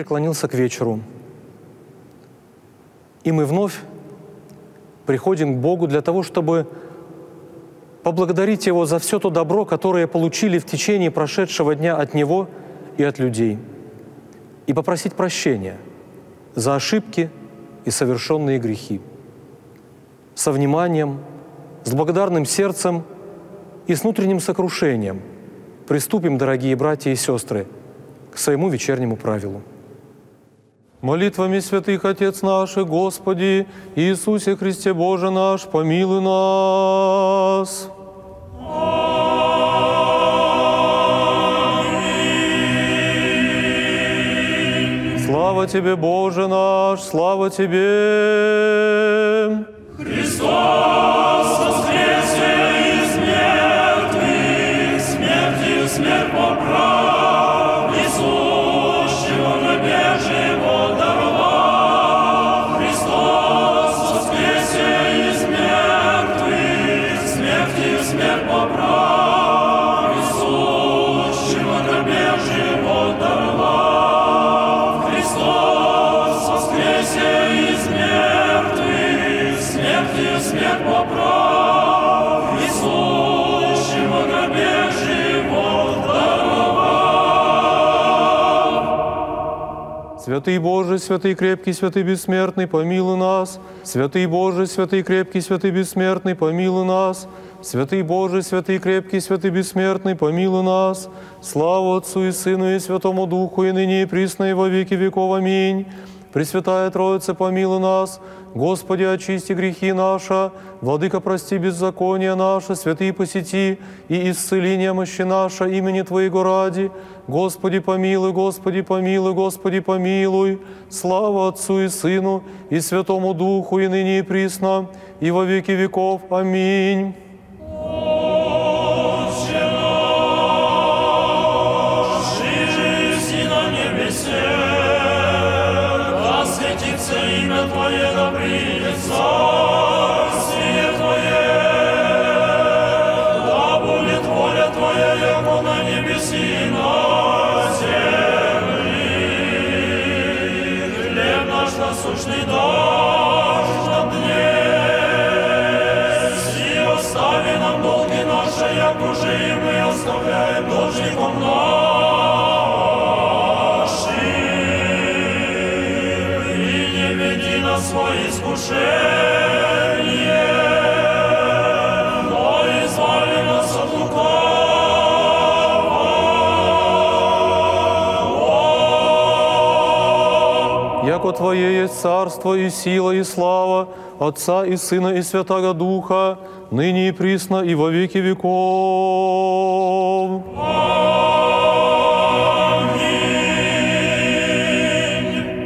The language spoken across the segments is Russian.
Преклонился к вечеру, и мы вновь приходим к Богу для того, чтобы поблагодарить Его за все то добро, которое получили в течение прошедшего дня от Него и от людей, и попросить прощения за ошибки и совершенные грехи. Со вниманием, с благодарным сердцем и с внутренним сокрушением приступим, дорогие братья и сестры, к своему вечернему правилу. Молитвами святых Отец наших, Господи, Иисусе Христе Боже наш, помилуй нас. Слава Тебе, Боже наш, слава Тебе! Христос воскресе из мертвых, смертью смерть поправ, Святый Боже, святый крепкий, святый бессмертный, помилуй нас. Святый Боже, святый крепкий, святый бессмертный, помилуй нас. Святый Боже, святый крепкий, святый бессмертный, помилуй нас. Слава Отцу и Сыну и Святому Духу, и ныне и присно, и во веки веков. Аминь. Пресвятая Троица, помилуй нас. Господи, очисти грехи наши. Владыка, прости беззаконие наше. Святые посети и исцели немощи наше имени Твоего ради. Господи, помилуй, Господи, помилуй, Господи, помилуй. Слава Отцу и Сыну и Святому Духу, и ныне и присно, и во веки веков. Аминь. Твое есть царство и сила и слава Отца и Сына и Святого Духа, ныне и присно и во веки веков.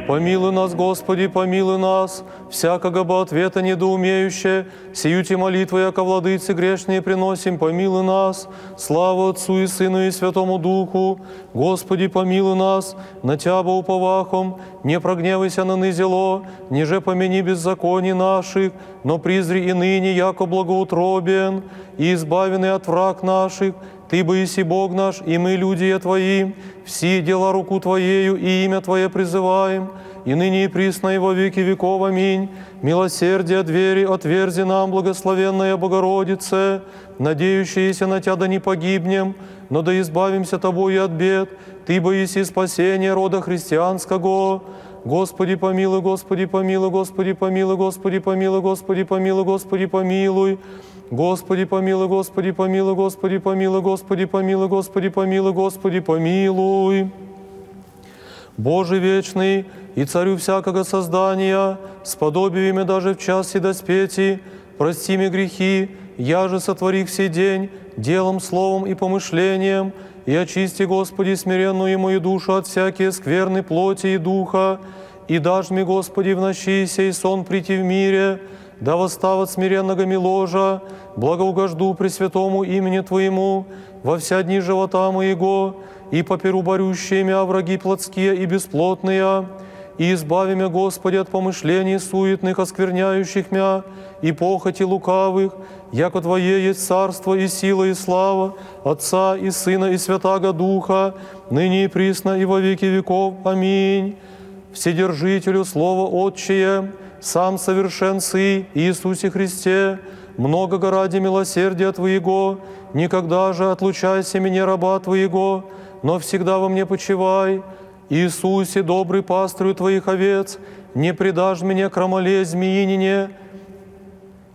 Помилуй нас, Господи, помилуй нас, всякого бы ответа недоумеющее, сию те молитвы, яко владыцы грешные приносим, помилуй нас, слава Отцу и Сыну и Святому Духу, Господи, помилуй нас, на Тябо уповахом, не прогневайся на нызело, ниже помяни беззаконий наших, но призри и ныне, яко благоутробен, и избавенный от враг наших, ты боиси Бог наш, и мы, люди Твои, все дела руку Твоею и имя Твое призываем, и ныне и присно и во веки веков. Аминь. Милосердие двери отверзи нам, благословенная Богородице, надеющиеся на Тебя да не погибнем, но да избавимся Тобой от бед. Ты боиси спасения рода христианского. Господи, помилуй, Господи, помилуй, Господи, помилуй, Господи, помилуй, Господи, помилуй, Господи, помилуй. Господи, помилуй, Господи, помилуй, Господи, помилуй, Господи, помилуй, Господи, помилуй, Господи, помилуй. Боже вечный и Царю всякого создания, сподоби имя даже в час и доспети, прости мне грехи, я же сотворих сей день делом, словом и помышлением, и очисти, Господи, смиренную мою душу от всякие скверны плоти и духа, и дашь мне, Господи, в ночи сей сон прийти в мире, да восстават смиренного ми ложа, благоугожду Пресвятому имени Твоему во вся дни живота моего, и поперу борющие мя враги плотские и бесплотные, и избави меня, Господи, от помышлений суетных, оскверняющих мя, и похоти лукавых, яко Твое есть царство и сила и слава, Отца и Сына и Святаго Духа, ныне и присно и во веки веков. Аминь. Вседержителю Слово Отчее, сам совершен Сы Иисусе Христе, много ради милосердия Твоего, никогда же отлучайся меня, раба Твоего, но всегда во мне почивай. Иисусе, добрый пастырю Твоих овец, не предашь меня крамоле змеинине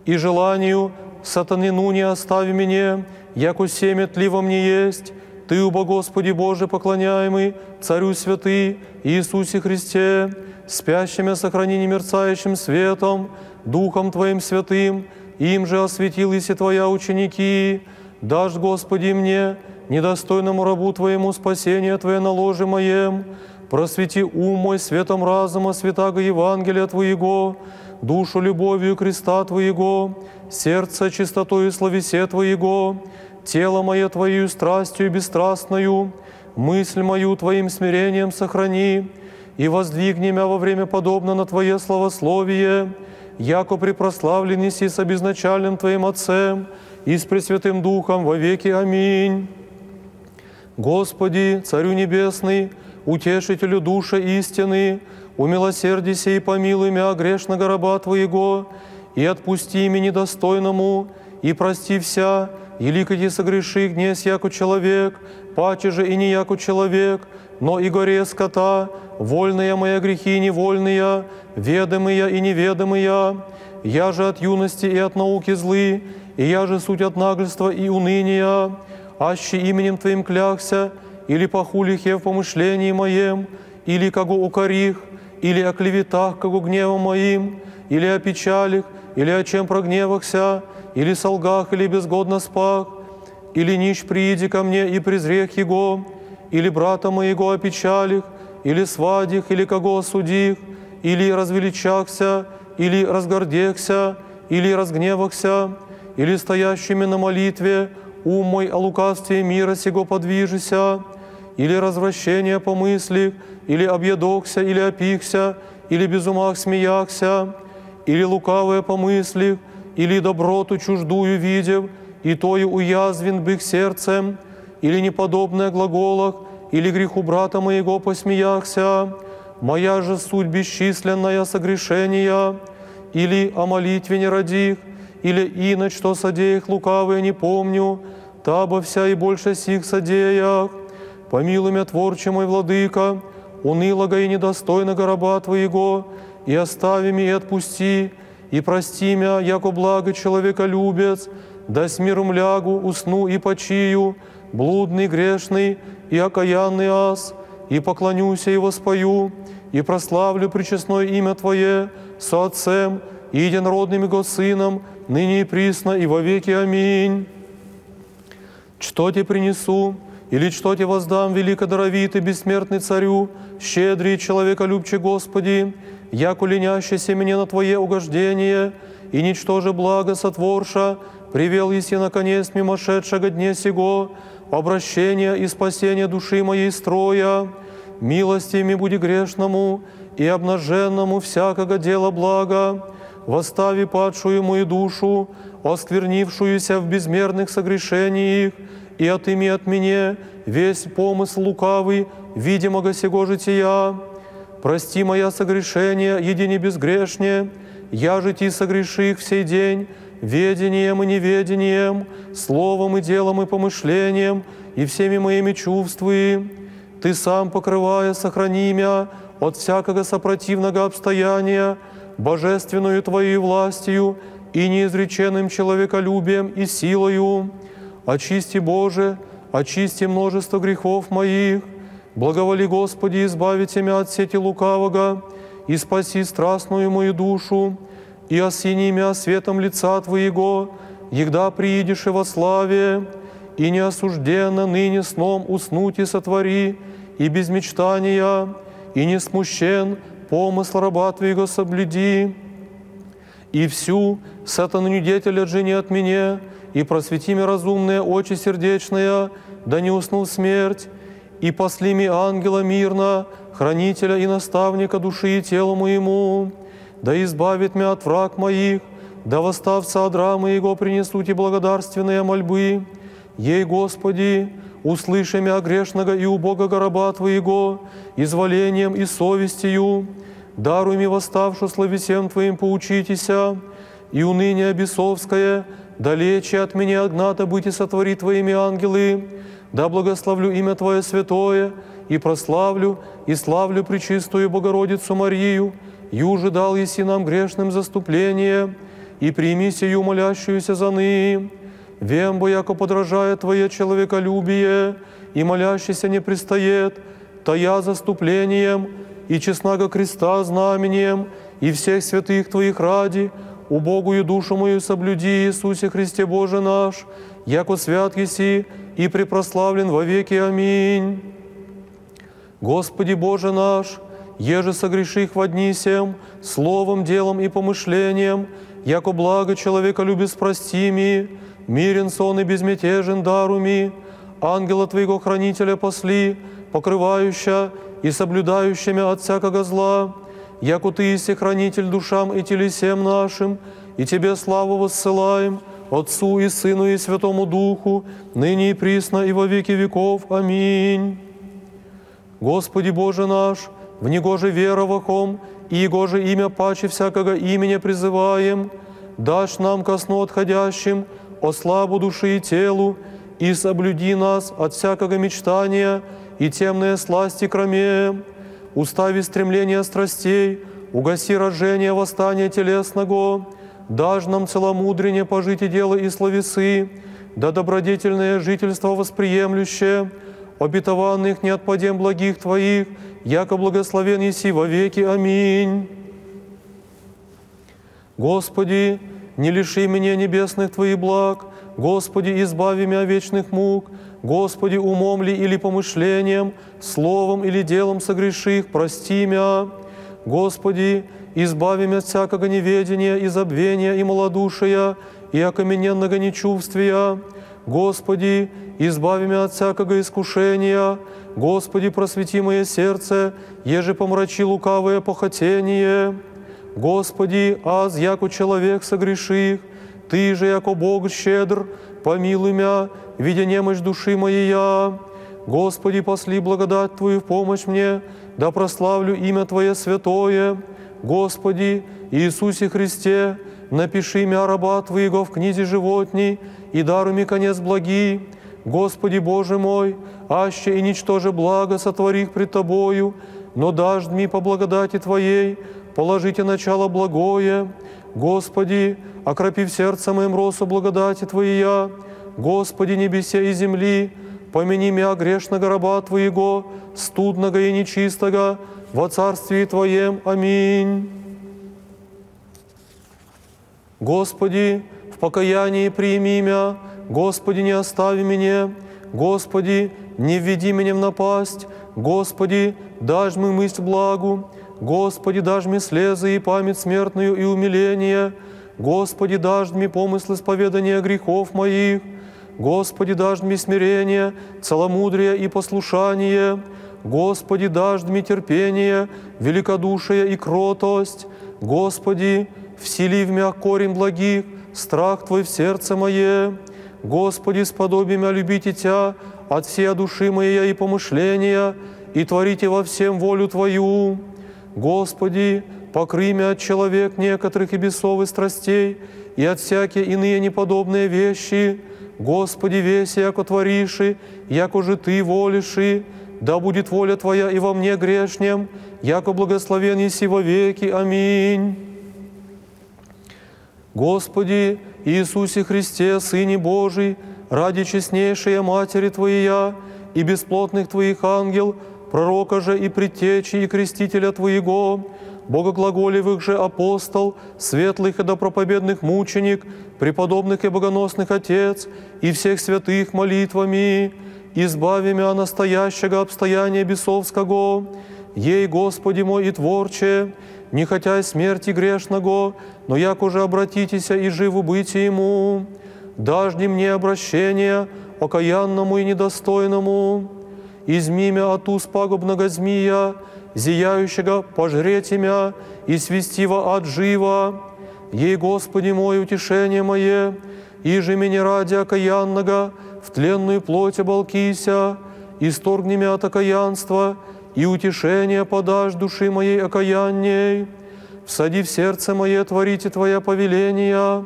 и желанию сатанину не остави меня, яко семя тли во мне есть, Ты, убо Господи Боже, поклоняемый, Царю святый, Иисусе Христе, спящими сохрани немерцающим светом, Духом Твоим святым, им же осветил и Твоя ученики, дашь, Господи, мне, недостойному рабу Твоему спасения Твое на ложе моем, просвети ум мой светом разума, святаго Евангелия Твоего, душу любовью креста Твоего, сердце чистотою словесе Твоего, тело мое Твою страстью бесстрастную, мысль мою Твоим смирением сохрани, и воздвигни меня во время подобно на Твое славословие, яко при прославлении с обезначальным Твоим Отцем и с Пресвятым Духом во веки. Аминь. Господи, Царю Небесный, Утешителю души истины, умилосердися и помилуй мя грешного раба Твоего, и отпусти меня недостойному, и прости вся, и ликоти согреши гнесь, яко человек, паче же и не яко человек, но и горе скота, вольные мои грехи невольные, ведомые и неведомые. Я же от юности и от науки злы, и я же суть от нагльства и уныния, аще именем Твоим клякся, или похулих я в помышлении моем, или кого укорих, или о клеветах, кого гневом моим, или о печалях, или о чем прогневахся, или солгах, или безгодно спах, или нищ прииди ко мне и презрех его, или брата моего опечалих, или свадих, или кого осудих, или развеличахся, или разгордехся, или разгневахся, или стоящими на молитве, ум мой о лукавстве мира сего подвижися, или развращение помыслих, или объедокся, или опихся, или без умах смеяхся, или лукавое помыслих, или доброту чуждую видев, и тою уязвен бых сердцем, или неподобное глаголах, или греху брата моего посмеяхся, моя же суть бесчисленная согрешения, или о молитве не родих, или иначе, что содеях лукавые не помню, таба вся и больше сих содеях. Помилуй меня, творче мой владыка, унылого и недостойного раба Твоего, и остави меня и отпусти, и прости меня, яко благо человеколюбец, да с миром лягу, усну и почию, блудный, грешный и окаянный ас, и поклонюся и воспою, и прославлю причестное имя Твое со Отцем и единородным Его Сыном, ныне и присно, и во веки. Аминь. Что тебе принесу, или что тебе воздам, великодоровитый, бессмертный Царю, щедрый человеколюбче Господи, яко ленящийся мне на Твое угождение, и ничтоже благо сотворша, привел еси наконец мимошедшего дне сего, обращения и спасения души моей строя, милостями буди грешному и обнаженному всякого дела блага, восстави падшую мою душу, осквернившуюся в безмерных согрешениях, и отыми от меня весь помысл лукавый, видимого сего жития. Прости моя согрешения, едине безгрешнее, я же ти согреши их всей день, ведением и неведением, словом и делом и помышлением, и всеми моими чувствами. Ты сам, покрывая, сохрани меня от всякого сопротивного обстояния, божественную Твоей властью и неизреченным человеколюбием и силою. Очисти, Боже, очисти множество грехов моих, благоволи, Господи, избавите меня от сети лукавого и спаси страстную мою душу, и осени меня светом лица Твоего, егда приидешь и во славе, и неосужденно ныне сном уснуть и сотвори, и без мечтания, и не смущен помысл раба Твоего соблюди, и всю сатану деятеля отжени от меня, и просвети мне разумные очи сердечные, да не уснул смерть, и посли ми ангела мирно, хранителя и наставника души и тела моему, да избавит меня от враг моих, да восставца от рамы Его принесут и благодарственные мольбы. Ей, Господи, услыши меня грешного и убогого раба Твоего, изволением и совестью, даруй мне восставшу слависем Твоим поучитеся, и уныние бесовское, далече от меня огната быть и сотвори Твоими ангелы, да благословлю имя Твое святое, и прославлю, и славлю Пречистую Богородицу Марию, юже дал еси нам грешным заступление, и прими сию молящуюся за ныне. Вем, бо яко подражает Твое человеколюбие, и молящийся не пристает, тая заступлением, и честнаго креста знамением, и всех святых Твоих ради, убогую душу мою соблюди, Иисусе Христе Боже наш, яко свят еси и препрославлен во веки. Аминь. Господи Боже наш, еже согреших во дни сем, словом, делом и помышлением, яко благо человека любит прости ми, мирен сон и безмятежен даруми, ангела Твоего хранителя посли, покрывающая и соблюдающими от всякого зла, яко Ты есть хранитель душам и телесем нашим, и Тебе славу воссылаем, Отцу и Сыну и Святому Духу, ныне и присно и во веки веков. Аминь. Господи Боже наш, в Него же вера вахом, и Его же имя паче всякого имени призываем, дашь нам ко сну отходящим, о славу души и телу, и соблюди нас от всякого мечтания и темные сласти кроме, устави стремления страстей, угаси рождение восстания телесного, дашь нам целомудрение пожить и дело и словесы, да добродетельное жительство восприемлющее, обетованных не отпадем благих Твоих, яко благословен еси во веки. Аминь. Господи, не лиши меня небесных Твоих благ, Господи, избави меня вечных мук, Господи, умом ли или помышлением, словом или делом согреших, прости меня. Господи, избави меня от всякого неведения и забвения и малодушия, и окамененного нечувствия. Господи, избави меня от всякого искушения. Господи, просвети мое сердце, еже помрачи лукавое похотение. Господи, аз, яко человек согреших, Ты же, яко Бог щедр, помилуй меня, видя немощь души моей я. Господи, посли благодать Твою в помощь мне, да прославлю имя Твое святое. Господи, Иисусе Христе, напиши имя раба Твоего в книзе животней и даруй мне конец благий. Господи Боже мой, аще и ничтоже благо сотворих пред Тобою, но дашь мне по благодати Твоей, положите начало благое. Господи, окропив сердце моим росу благодати Твоя, Господи, небесе и земли, помяни меня грешного раба Твоего, студного и нечистого, во Царстве Твоем. Аминь. Господи, в покаянии прими меня, Господи, не остави меня, Господи, не введи меня в напасть, Господи, дашь мне мысль благу, Господи, дашь мне слезы и память смертную и умиление, Господи, дашь мне помысл исповедания грехов моих, Господи, дашь мне смирение, целомудрие и послушание, Господи, дашь мне терпение, великодушие и кротость, Господи, всели в меня корень благих, страх Твой в сердце мое, Господи, сподоби меня любить и Тя от всей души моей и помышления, и творите во всем волю Твою. Господи, покрый меня от человек некоторых и бесовых страстей, и от всякие иные неподобные вещи. Господи, весь яко твориши, яко же Ты волиши, да будет воля Твоя и во мне грешнем, яко благословен еси во веки. Аминь. Господи, Иисусе Христе, Сыне Божий, ради честнейшей Матери Твоя и бесплотных Твоих ангел, пророка же и предтечи и крестителя Твоего, богоглаголевых же апостол, светлых и доброповедных мученик, преподобных и богоносных Отец и всех святых молитвами, избави меня настоящего обстояния бесовского, ей, Господи мой и Творче, не хотя смерти грешного, но як уже обратитеся и живу быть Ему, дажди мне обращение окаянному и недостойному, изми мя от уз пагубного змия, зияющего пожреть имя и свистива от жива. Ей, Господи мой, утешение мое, и же меня ради окаянного в тленную плоть оболкися, исторгни мя от окаянства, и утешение подашь души моей окаянней. Всади в сердце мое, творите Твоя повеления,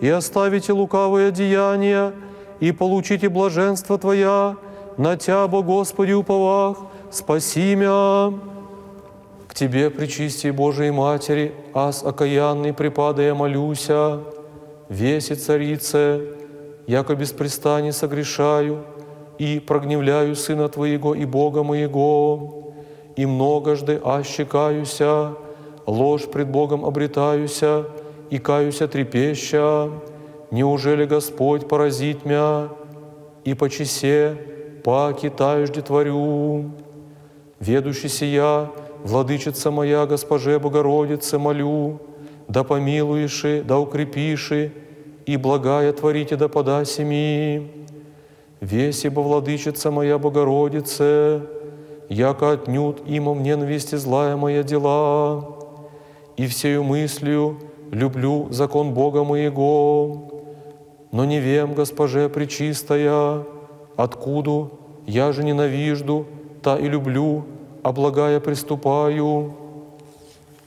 и оставите лукавые деяния, и получите блаженство Твоя, на Тябо, Господи, уповах, спаси мя. К Тебе, Пречистей Божией Матери, ас окаянный припадая молюся, веси царице, яко беспрестанно согрешаю и прогневляю Сына Твоего и Бога моего, и многожды ощекаюся, ложь пред Богом обретаюся, и каюся трепеща, неужели Господь поразит мя, и по чесе паки таюжде творю. Ведущий сия, владычица моя, Госпоже Богородице, молю, да помилуеши, да укрепиши, и благая творите да подаси ми. Веси бы, владычица моя Богородице, яко отнют имом ненависти злая моя дела, и всею мыслью люблю закон Бога моего, но не вем, Госпоже Пречистая, откуда я же ненавижду, та и люблю, а благая приступаю.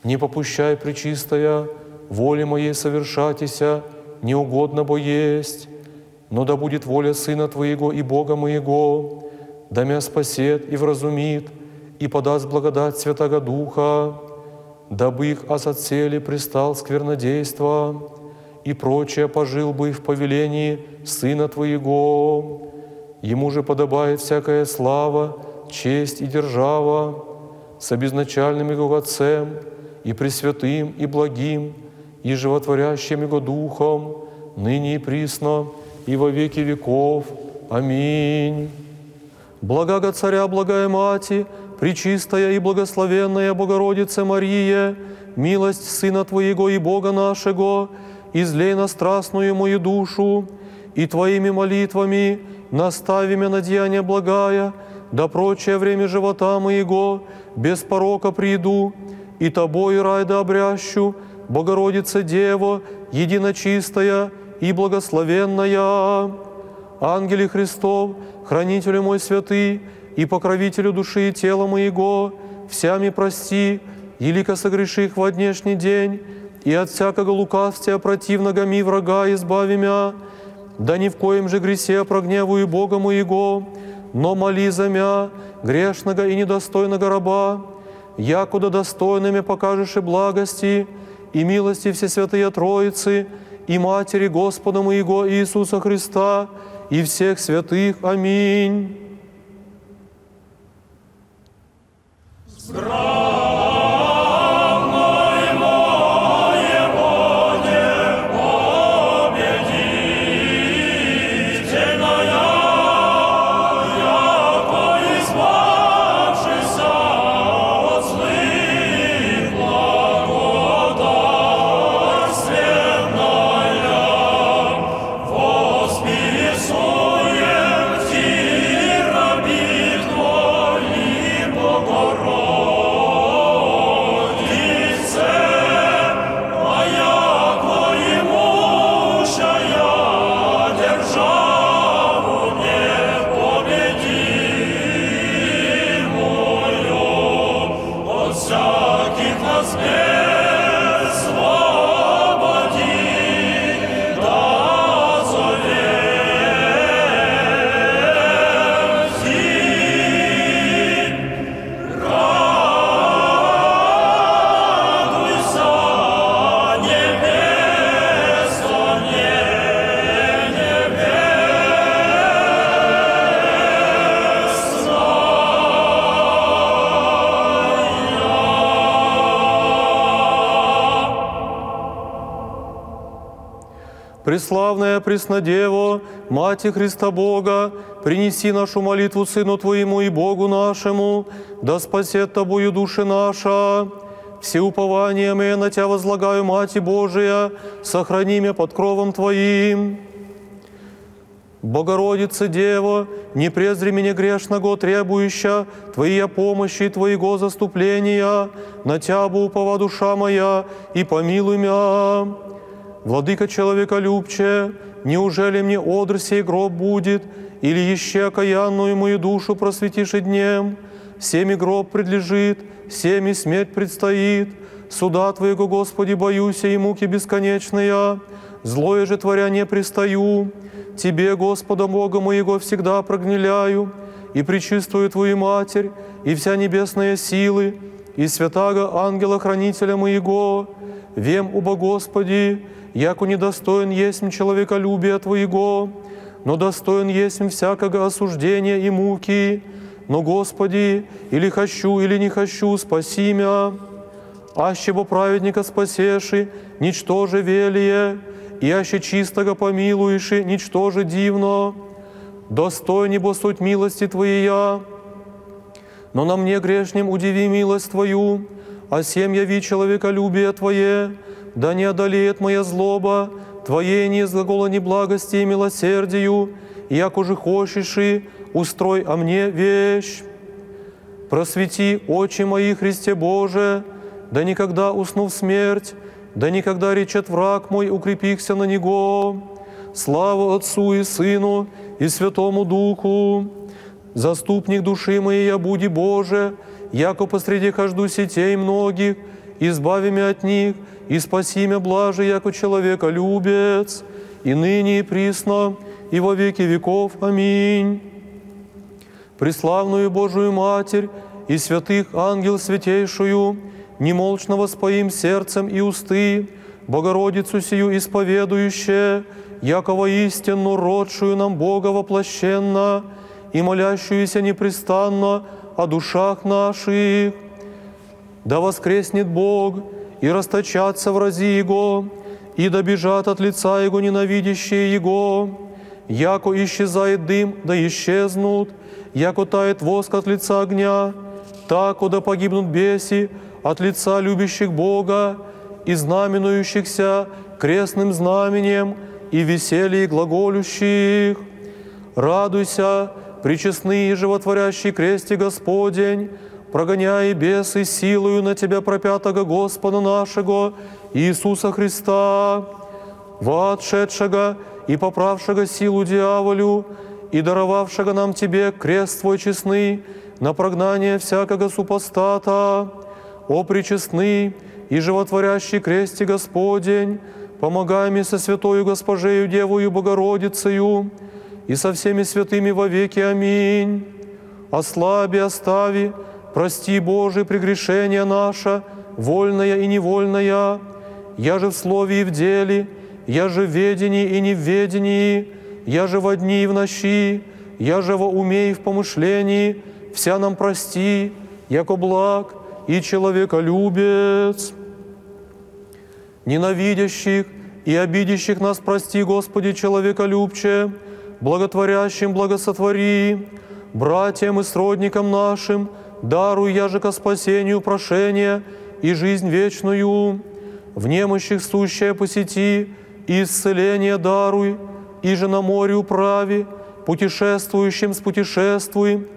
Не попущай, Пречистая, воли моей совершатися, неугодно бо есть, но да будет воля Сына Твоего и Бога моего, да мя спасет и вразумит, и подаст благодать Святого Духа, дабы их ас от пристал сквернодейства, и прочее пожил бы в повелении Сына Твоего. Ему же подобает всякая слава, честь и держава, с обезначальным Его Отцем, и Пресвятым, и Благим, и Животворящим Его Духом, ныне и присно, и во веки веков. Аминь. Благого Царя, благая Мати, Пречистая и благословенная Богородица Мария, милость Сына Твоего и Бога нашего, излей на страстную мою душу, и Твоими молитвами настави меня на деяние благая, да прочее время живота моего без порока приду, и Тобой рай да обрящу, Богородица Дева, единочистая и благословенная. Ангели Христов, хранителю мой святый, и покровителю души и тела моего, всями прости, елико согреших во днешний день, и от всякого лукавствия противного ми врага избави мя, да ни в коем же гресе прогневую Бога моего, но моли за мя, грешного и недостойного раба, якуда достойными покажешь и благости, и милости Всесвятые Троицы, и Матери Господа моего Иисуса Христа, и всех святых. Аминь. Преславная Преснодево, Мати Христа Бога, принеси нашу молитву Сыну Твоему и Богу нашему, да спасет Тобою души наша. Все упования мы на Тебя возлагаю, Мати Божия, сохрани меня под кровом Твоим. Богородица Дева, не презри меня грешного требующая Твоей помощи и Твоего заступления, на Тябу упова душа моя, и помилуй меня. Владыка человека любче, неужели мне одр сей гроб будет, или еще окаянную мою душу просветишь и днем? Всеми гроб предлежит, всеми смерть предстоит, суда Твоего, Господи, боюсь, и муки бесконечные, злое же творя не пристаю, Тебе, Господа Бога моего, всегда прогнеляю, и причистую Твою Матерь, и вся небесная силы, и святаго ангела-хранителя моего, вем, уба Господи, яко недостоин есть человеколюбия Твоего, но достоин есть всякого осуждения и муки, но, Господи, или хочу, или не хочу, спаси меня. Аще бы праведника спасеши, ничтоже велие, и аще чистого помилуеши, ничтоже дивно. Достойни бо суть милости Твоя, но на мне грешнем удиви милость Твою, а сем яви человеколюбие Твое, да не одолеет моя злоба, Твоей не неблагости и милосердию, як уже хочешь и устрой о мне вещь. Просвети очи мои, Христе Боже, да никогда уснув смерть, да никогда речет враг мой, укрепихся на Него. Слава Отцу и Сыну и Святому Духу. Заступник души моей я буди Боже, яко посреди хожду сетей многих, избави меня от них, и спаси меня блаже, яко человека любец, и ныне и присно, и во веки веков. Аминь. Преславную Божию Матерь и святых ангел святейшую, немолчно воспоим сердцем и усты, Богородицу сию исповедующее, якого истинно родшую нам Бога воплощенно и молящуюся непрестанно о душах наших. Да воскреснет Бог и расточатся врази Его, и добежат от лица Его ненавидящие Его, яко исчезает дым, да исчезнут, яко тает воск от лица огня, так, да погибнут беси от лица любящих Бога и знаменующихся крестным знаменем и веселье глаголющих. Радуйся, причестный и животворящий кресте Господень, прогоняя бесы силою на Тебя пропятого Господа нашего Иисуса Христа, воотшедшего и поправшего силу дьяволю, и даровавшего нам Тебе крест Твой честный на прогнание всякого супостата, о причестный и животворящий кресте Господень, помогай мне со святою Госпожею Девою Богородицею и со всеми святыми во веки. Аминь. Ослаби, остави, прости, Божие, прегрешение наше, вольное и невольное, я же в слове и в деле, я же в ведении и не в ведении, я же во дни и в ночи, я же во уме и в помышлении, вся нам прости, яко благ и человеколюбец. Ненавидящих и обидящих нас прости, Господи, человеколюбче, благотворящим благосотвори, братьям и сродникам нашим, даруй я же ко спасению прошения и жизнь вечную, в немощих сущее посети, и исцеление даруй, и же на море управи, путешествующим с путешествуй,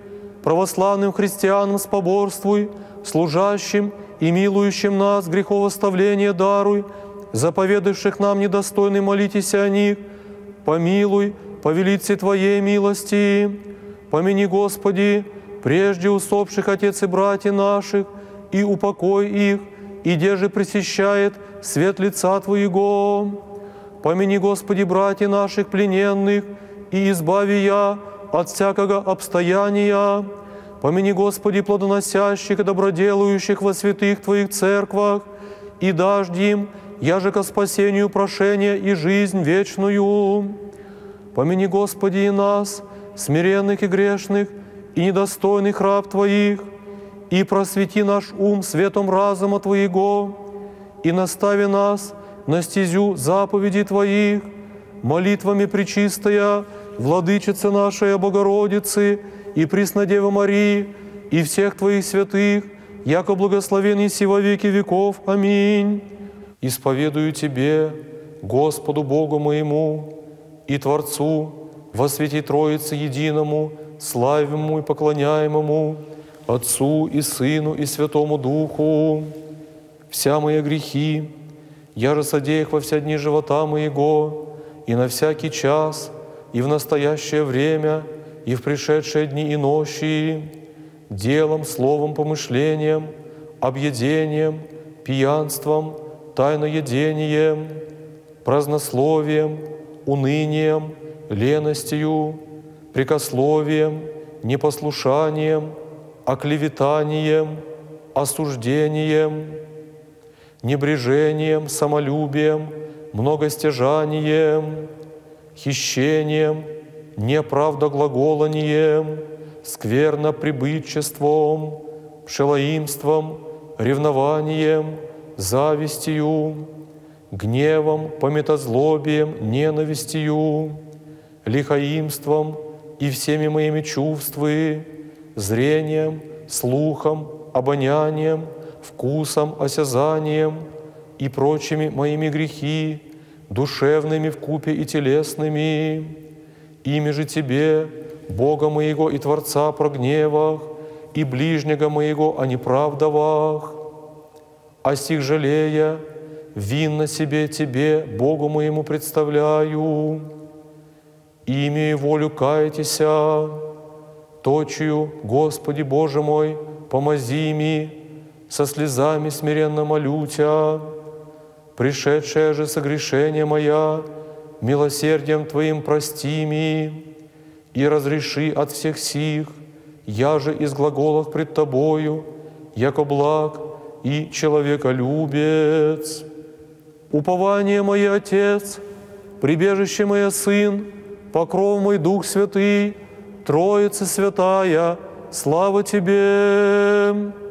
православным христианам с поборствуй, служащим и милующим нас греховоставление даруй, заповедавших нам недостойный молитесь о них, помилуй, по велице Твоей милости. Помяни, Господи, прежде усопших отец и братья наших, и упокой их, и где пресещает свет лица Твоего. Помяни, Господи, братья наших плененных, и избави я от всякого обстояния. Помяни, Господи, плодоносящих и доброделающих во святых Твоих церквах, и дашь им, я же ко спасению прошения и жизнь вечную. Помяни, Господи, и нас, смиренных и грешных, и недостойных раб Твоих, и просвети наш ум светом разума Твоего, и настави нас на стезю заповедей Твоих, молитвами причистая, Владычица нашей Богородицы и Преснодева Марии, и всех Твоих святых, яко благословен и во веки веков. Аминь. Исповедую Тебе, Господу Богу моему и Творцу во свете Троицы Единому, славимому и поклоняемому, Отцу и Сыну и Святому Духу, вся мои грехи, я же содеях во все дни живота моего, и на всякий час, и в настоящее время, и в пришедшие дни и ночи, делом, словом, помышлением, объедением, пьянством, тайноедением, празднословием, унынием, леностью, прикословием, непослушанием, оклеветанием, осуждением, небрежением, самолюбием, многостяжанием, хищением, неправдоглаголанием, скверноприбытчеством, пшелоимством, ревнованием, завистью, гневом, пометозлобием, ненавистью, лихаимством и всеми моими чувствами, зрением, слухом, обонянием, вкусом, осязанием и прочими моими грехи, душевными в купе и телесными, ими же Тебе, Бога моего и Творца прогневах, и ближнего моего о неправдовах, о сих жалея, винно себе Тебе, Богу моему представляю, имя и волю кайтеся, точию, Господи Боже мой, помози ми, со слезами смиренно молю Тя, пришедшее же согрешение моя, милосердием Твоим прости ми и разреши от всех сих, я же из глаголов пред Тобою, яко благ и человеколюбец. Упование мое, Отец, прибежище мое, Сын, покров мой Дух Святый, Троица Святая, слава Тебе!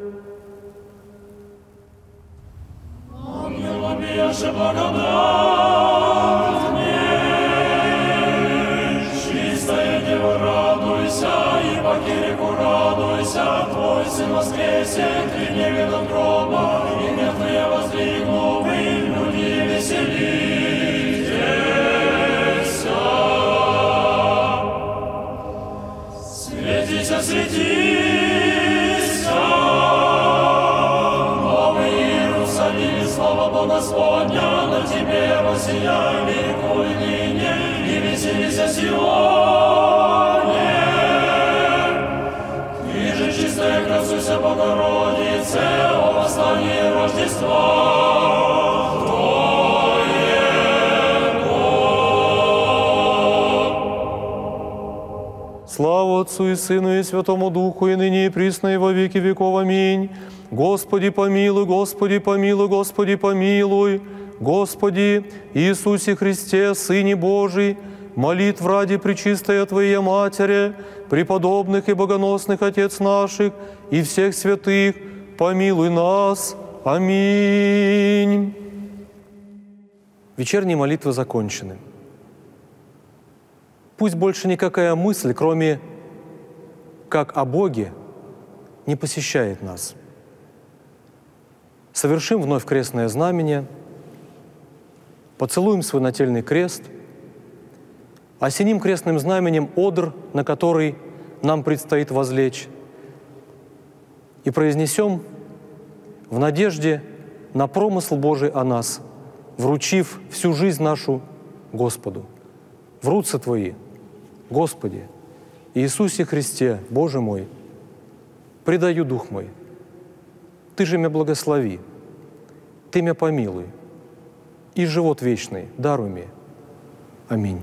Слава Отцу и Сыну и Святому Духу, и ныне и присно, и во веки веков. Аминь. Господи помилуй, Господи помилуй, Господи помилуй. Господи Иисусе Христе, Сыне Божий, молитв ради Пречистая Твоя Матери, преподобных и богоносных Отец наших и всех святых, помилуй нас. Аминь. Вечерние молитвы закончены. Пусть больше никакая мысль, кроме как о Боге, не посещает нас. Совершим вновь крестное знамение, поцелуем свой нательный крест, осеним крестным знаменем одр, на который нам предстоит возлечь, и произнесем в надежде на промысл Божий о нас, вручив всю жизнь нашу Господу. Врутся Твои, Господи, Иисусе Христе, Боже мой, предаю дух мой. Ты же меня благослови, Ты меня помилуй, и живот вечный даруй мне. Аминь.